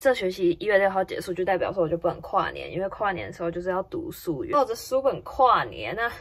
这学期一月六号结束，就代表说我就不能跨年，因为跨年的时候就是要读书，抱着书本跨年啊。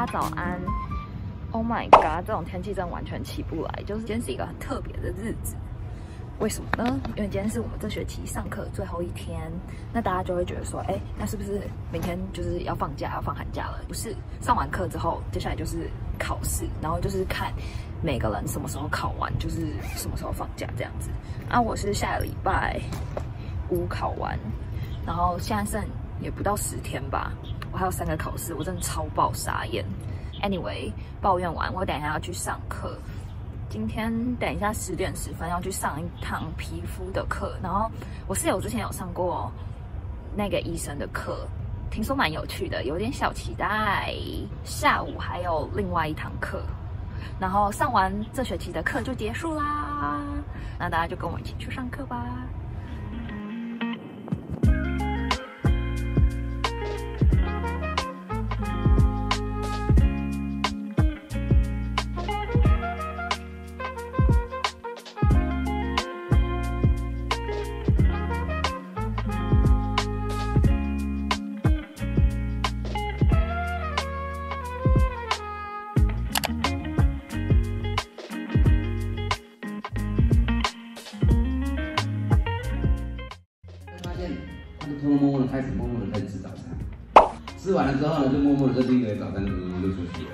大家早安！Oh my god，这种天气真完全起不来。就是今天是一个很特别的日子，为什么呢？因为今天是我们这学期上课最后一天。那大家就会觉得说，哎，那是不是明天就是要放假，要放寒假了？不是，上完课之后，接下来就是考试，然后就是看每个人什么时候考完，就是什么时候放假这样子。啊，我是下礼拜五考完，然后现在剩也不到十天吧。我还有三个考试，我真的超爆傻眼。Anyway，抱怨完，我等一下要去上课。今天等一下十点十分要去上一堂皮肤的课，然后我室友之前有上过那个医生的课，听说蛮有趣的，有点小期待。下午还有另外一堂课，然后上完这学期的课就结束啦。那大家就跟我一起去上课吧。现他就偷偷摸摸的开始，默默的开始吃早餐。吃完了之后呢，就默默的就拎着早餐就就出去了，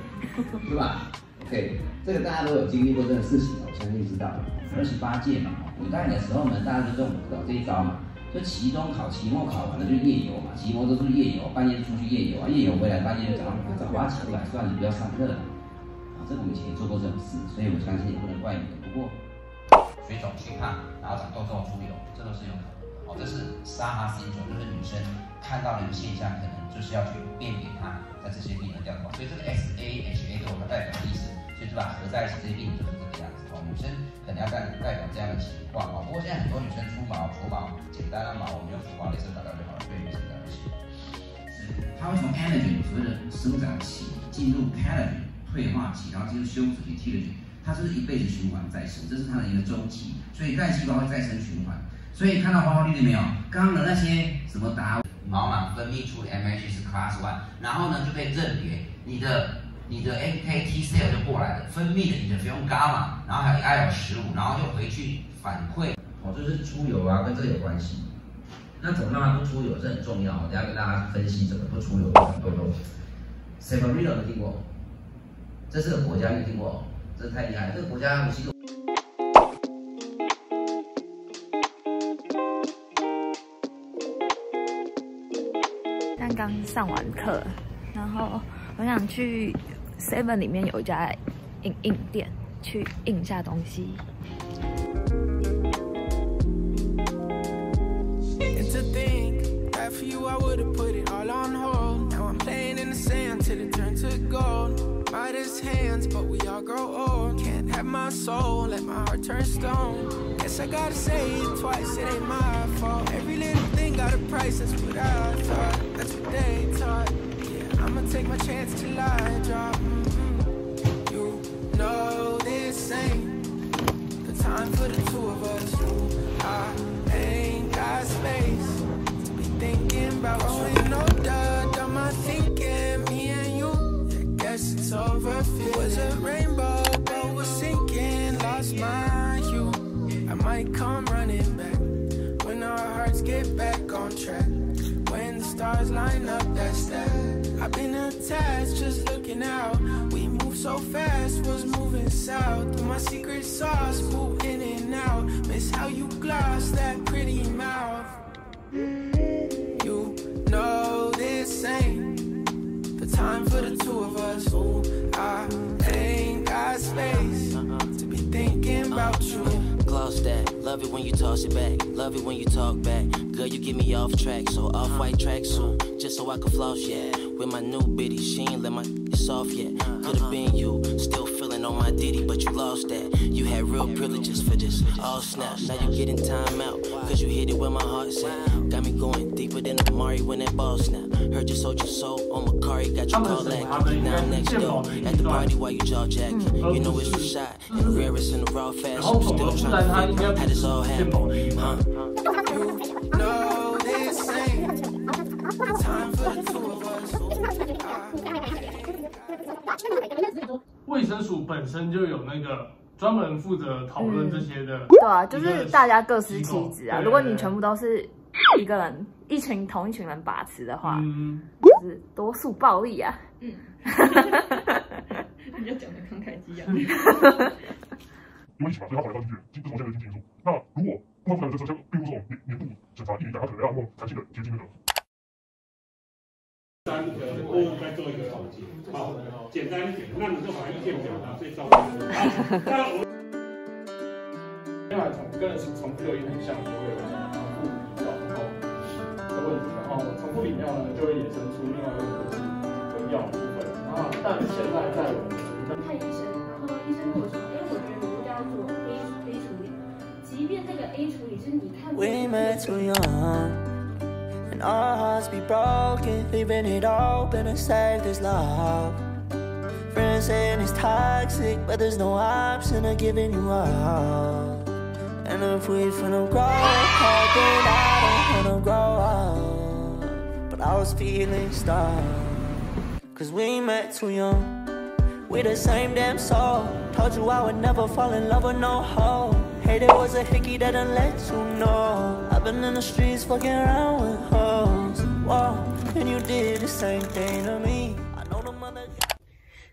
是吧？OK，这个大家都有经历过这个事情我相信知道。二十八届嘛，古代的时候呢，大家都用搞这一招嘛，就期中考、期末考完了就夜游嘛，期末都是夜游，半夜出去夜游啊，夜游回来半夜就早上早八起不来，算你不要上课了。啊，这个我们以前也做过这种事，所以我相信也不能怪你们。不过水肿、虚胖，然后长痘痘、出油，这都是有可能。哦，这是沙哈星座，就是女生看到的一个现象，可能就是要去辨别它在这些地方掉头发。所以这个 S A H A 对我们代表的意思，就是把合在一起这些病就是这个样子。哦，女生可能要代代表这样的情况。哦，不过现在很多女生出毛、除毛，简单的毛我们用除毛镭射打掉就好了，对女生的东西。是，它会从 anagen 所谓的生长期进入 telogen 退化期，然后进入休止期 telogen，它是一辈子循环再生，这是它的一个周期。所以干细胞会再生循环。所以看到花花绿绿没有？刚刚的那些什么达毛囊分泌出 MH 是 Class One，然后呢就被认别，你的你的 NK T cell 就过来了，分泌的你的 Interferon Gamma，然后还有 IL 十五，然后就回去反馈，哦，就是出油啊，跟这个有关系。那怎么让它不出油？这很重要，等下跟大家分析怎么不出油的痘痘。s e v e r i n o 有听过？这是个国家，有听过？这太厉害，这个国家我其实。刚上完课，然后我想去 Seven 里面有一家印印店，去印一下东西。fight as hands, but we all grow old. Can't have my soul, let my heart turn stone. Guess I gotta say it twice, it ain't my fault. Every little thing got a price, that's what I thought. That's what they taught. Yeah, I'ma take my chance till I drop. Mm. Hearts get back on track. When the stars line up, that's that. I've been attached, just looking out. We move so fast, was moving south. Through my secret sauce, move in and out. Miss how you gloss that pretty mouth. Love it when you toss it back, love it when you talk back. Girl, you get me off track, so off white track suit, just so I can floss, yeah. With my new bitty, she ain't let my it's off yet. Could've been you, still feeling on my ditty, but you lost that. You had real privileges for this, all snap. Now you getting time out, cause you hit it where my heart's at. Got me going deeper than Amari when that ball snap. Heard you sold your soul on Macari, got you call that. Now I'm next door, at the party while you jaw jacking. You know it's a shot, and rarest in the raw fashion. Still trying to figure out how this all happened, huh? No, this ain't time for the two of us. 卫生署本身就有那个专门负责讨论这些的，对啊，就是大家各司其职啊。如果你全部都是一个人、一群同一群人把持的话，嗯，就是多数暴力啊。你就讲的慷慨激昂。因为一起嘛，所以他考虑到经济经这是我现在的经济因素。那如果不能这这像并不是这种年年度审查一年一改，他可能要用弹性的接近那个三个货物再做一个总结，好，简单一点，那你就把意见表达最照顾。好，那我。另外重跟重复有一个很像，就会有重复比较然后的问题，然后重复比较呢就会衍生出另外一个就是文药的部分啊。但现在在我们看医生，然后医生跟我说，哎，我觉得你应该要做 A A 处理，即便那个 A 处理是你看 broken, leaving it open to save this love. Friends saying it's toxic, but there's no option of giving you up. And if we finna grow apart, then I don't wanna grow up. But I was feeling stuck, cause we met too young. We the same damn soul. Told you I would never fall in love with no hoe. Hate it was a hickey that didn't let you know. I've been in the streets fucking around with hoes.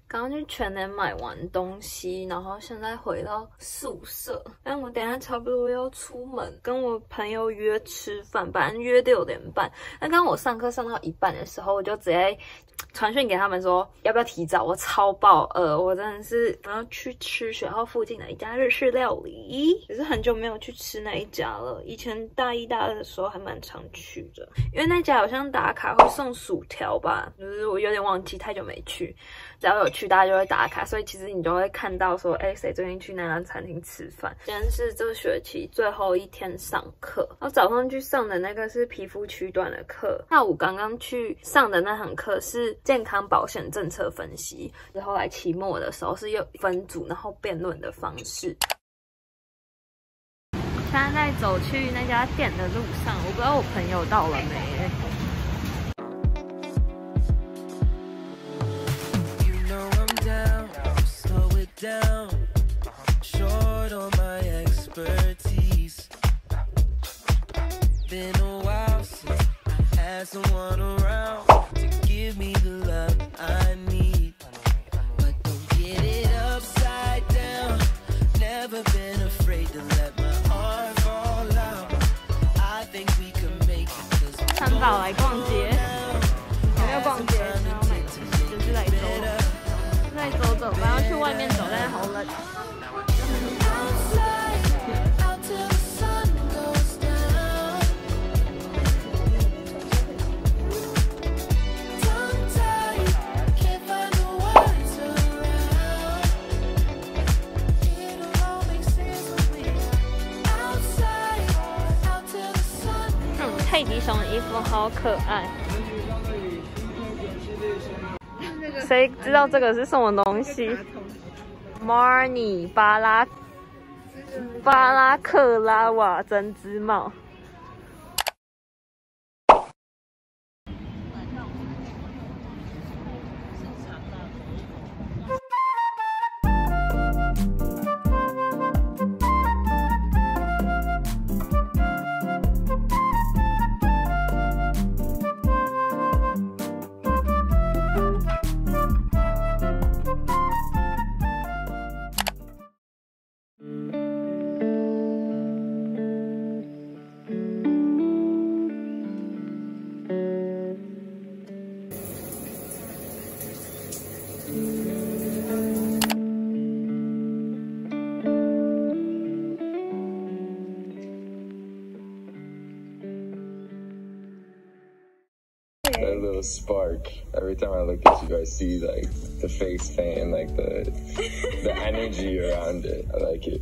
刚刚去全年买完东西，然后现在回到宿舍。但我等下差不多要出门，跟我朋友约吃饭，反正约六点半。那刚刚我上课上到一半的时候，我就直接传讯给他们说，要不要提早？我超爆饿，我真的是我要去吃学校附近的一家日式料理，也是很久没有去吃那一家了。以前大一、大二的时候还蛮常去的，因为那家好像打卡会送薯条吧，就是我有点忘记，太久没去。只要有去，大家就会打卡，所以其实你就会看到说，哎，谁最近去那家餐厅吃饭？今天是这个学期最后一天上课，然后早上去上的那个是皮肤区段的课，下午刚刚去上的那堂课是健康保险政策分析。之后来期末的时候是又分组，然后辩论的方式。现在在走去那家店的路上，我不知道我朋友到了没。三宝来逛街，有没有逛街？然后买东西，就是来走，来走走，然要去外面走，但是好冷。可爱。谁知道这个是什么东西？Marni 巴拉巴拉克拉瓦针织帽。That little spark. Every time I look at you guys see like the face paint like the the energy around it. I like it